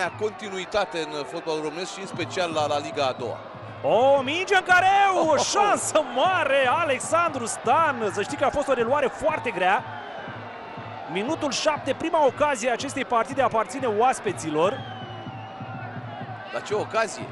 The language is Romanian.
asemenea continuitate în fotbalul românesc și în special la, la Liga a doua. O minge în care o șansă mare Alexandru Stan. Să știi că a fost o reluare foarte grea. Minutul 7, prima ocazie acestei partide aparține oaspeților. Dar ce ocazie!